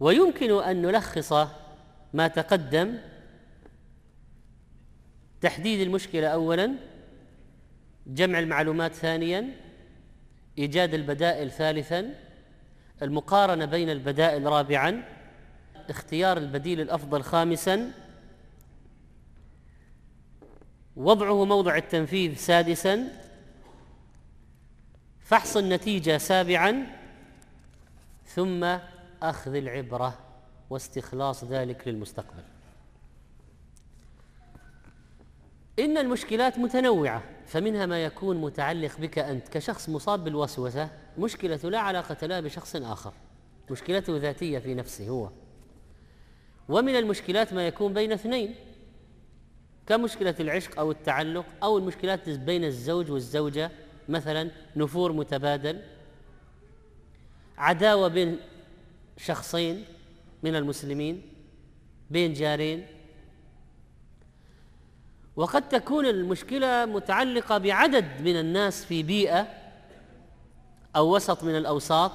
ويمكن أن نلخص ما تقدم تحديد المشكلة اولا جمع المعلومات ثانيا إيجاد البدائل ثالثا المقارنة بين البدائل رابعا اختيار البديل الأفضل خامسا وضعه موضع التنفيذ سادسا فحص النتيجة سابعا ثم أخذ العبرة واستخلاص ذلك للمستقبل. إن المشكلات متنوعة فمنها ما يكون متعلق بك أنت كشخص مصاب بالوسوسة مشكلة لا علاقة لها بشخص آخر مشكلته ذاتية في نفسه هو. ومن المشكلات ما يكون بين اثنين كمشكلة العشق أو التعلق أو المشكلات بين الزوج والزوجة مثلا نفور متبادل عداوة بين شخصين من المسلمين بين جارين. وقد تكون المشكلة متعلقة بعدد من الناس في بيئة أو وسط من الأوساط.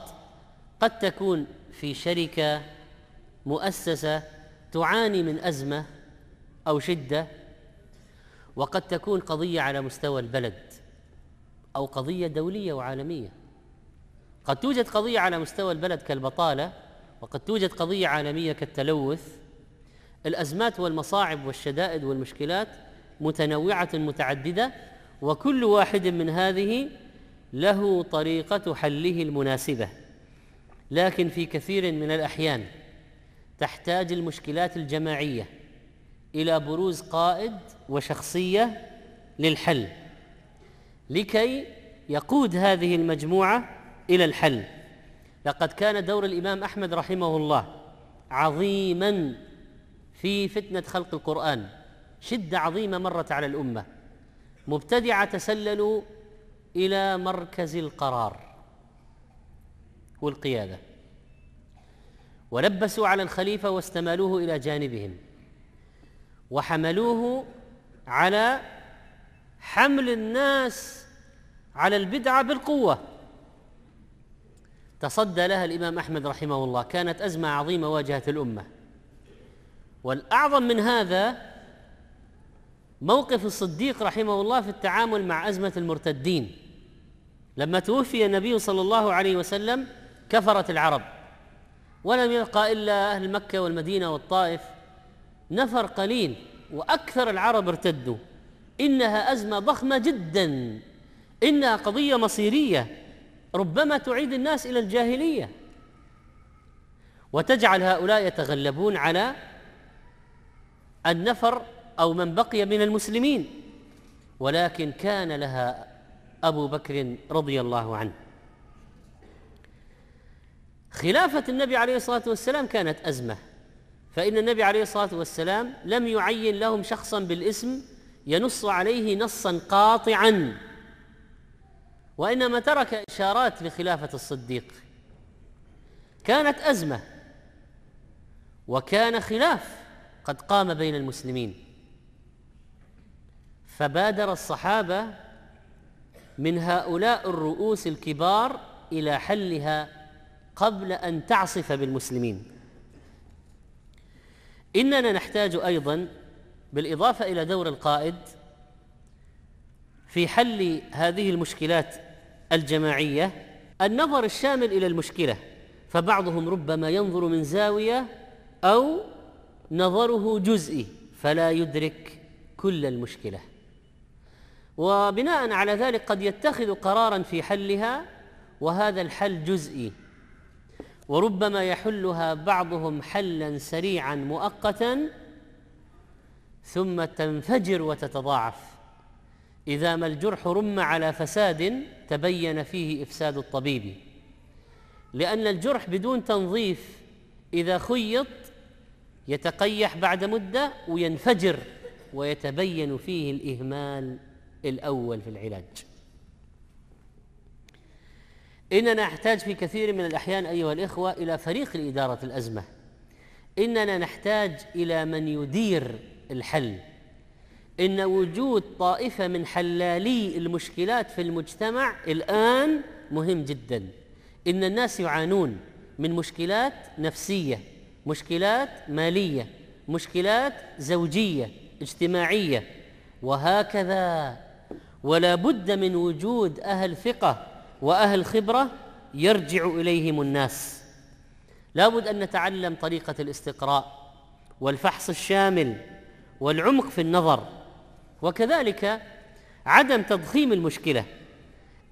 قد تكون في شركة مؤسسة تعاني من أزمة أو شدة. وقد تكون قضية على مستوى البلد أو قضية دولية وعالمية. قد توجد قضية على مستوى البلد كالبطالة وقد توجد قضية عالمية كالتلوث. الأزمات والمصاعب والشدائد والمشكلات متنوعة متعددة وكل واحد من هذه له طريقة حله المناسبة. لكن في كثير من الأحيان تحتاج المشكلات الجماعية إلى بروز قائد وشخصية للحل لكي يقود هذه المجموعة إلى الحل. لقد كان دور الإمام أحمد رحمه الله عظيما في فتنة خلق القرآن. شدة عظيمة مرت على الأمة. مبتدعة تسللوا إلى مركز القرار والقيادة. ولبسوا على الخليفة واستمالوه إلى جانبهم. وحملوه على حمل الناس على البدعة بالقوة. تصدى لها الإمام أحمد رحمه الله كانت أزمة عظيمة واجهت الأمة. والأعظم من هذا موقف الصديق رحمه الله في التعامل مع أزمة المرتدين. لما توفي النبي صلى الله عليه وسلم كفرت العرب. ولم يبقى إلا أهل مكة والمدينة والطائف. نفر قليل وأكثر العرب ارتدوا. إنها أزمة ضخمة جدا. إنها قضية مصيرية. ربما تعيد الناس إلى الجاهلية. وتجعل هؤلاء يتغلبون على النفر أو من بقي من المسلمين. ولكن كان لها أبو بكر رضي الله عنه. خلافة النبي عليه الصلاة والسلام كانت أزمة. فإن النبي عليه الصلاة والسلام لم يعين لهم شخصا بالاسم ينص عليه نصا قاطعا. وإنما ترك إشارات لخلافة الصديق. كانت أزمة وكان خلاف قد قام بين المسلمين. فبادر الصحابة من هؤلاء الرؤوس الكبار إلى حلها قبل أن تعصف بالمسلمين. إننا نحتاج أيضا بالإضافة إلى دور القائد في حل هذه المشكلات الجماعية النظر الشامل إلى المشكلة فبعضهم ربما ينظر من زاوية أو نظره جزئي فلا يدرك كل المشكلة. وبناء على ذلك قد يتخذ قرارا في حلها وهذا الحل جزئي. وربما يحلها بعضهم حلا سريعا مؤقتا ثم تنفجر وتتضاعف. إذا ما الجرح رم على فساد تبين فيه إفساد الطبيب. لأن الجرح بدون تنظيف إذا خيط يتقيح بعد مدة وينفجر ويتبين فيه الإهمال الأول في العلاج. إننا نحتاج في كثير من الأحيان أيها الإخوة إلى فريق لإدارة الأزمة. إننا نحتاج إلى من يدير الحل. إن وجود طائفة من حلالي المشكلات في المجتمع الآن مهم جدا. إن الناس يعانون من مشكلات نفسية مشكلات مالية مشكلات زوجية اجتماعية. وهكذا ولا بد من وجود أهل ثقة وأهل خبرة يرجع إليهم الناس. لا بد أن نتعلم طريقة الاستقراء والفحص الشامل والعمق في النظر. وكذلك عدم تضخيم المشكلة.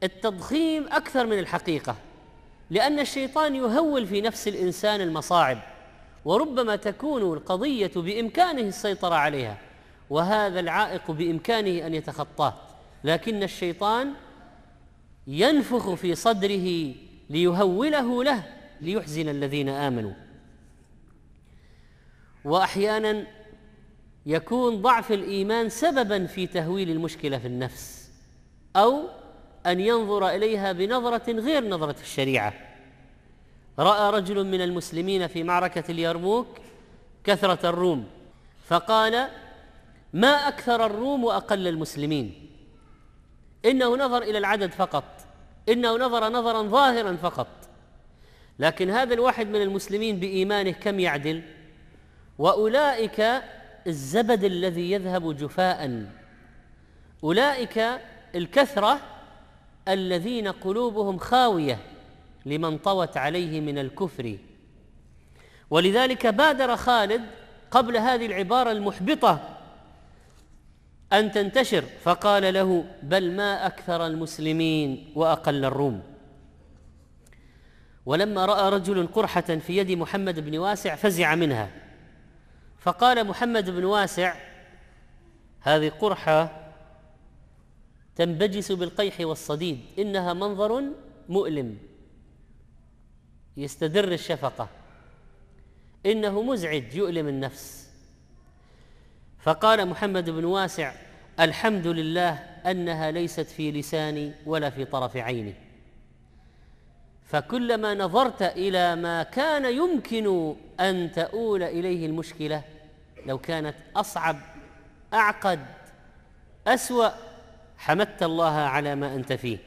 التضخيم أكثر من الحقيقة لأن الشيطان يهول في نفس الإنسان المصاعب وربما تكون القضية بإمكانه السيطرة عليها وهذا العائق بإمكانه أن يتخطاه. لكن الشيطان ينفخ في صدره ليهوله له ليحزن الذين آمنوا. واحيانا يكون ضعف الإيمان سببا في تهويل المشكلة في النفس أو أن ينظر إليها بنظرة غير نظرة الشريعة. رأى رجل من المسلمين في معركة اليرموك كثرة الروم فقال ما أكثر الروم واقل المسلمين؟ إنه نظر إلى العدد فقط إنه نظر نظرا ظاهرا فقط. لكن هذا الواحد من المسلمين بإيمانه كم يعدل؟ وأولئك الزبد الذي يذهب جفاء. أولئك الكثرة الذين قلوبهم خاوية لمن طوت عليه من الكفر. ولذلك بادر خالد قبل هذه العبارة المحبطة أن تنتشر فقال له بل ما أكثر المسلمين وأقل الروم. ولما رأى رجل قرحة في يد محمد بن واسع فزع منها. فقال محمد بن واسع هذه قرحة تنبجس بالقيح والصديد إنها منظر مؤلم يستدر الشفقة إنه مزعج يؤلم النفس. فقال محمد بن واسع الحمد لله أنها ليست في لساني ولا في طرف عيني. فكلما نظرت إلى ما كان يمكن أن تؤول إليه المشكلة لو كانت أصعب أعقد أسوأ حمدت الله على ما أنت فيه.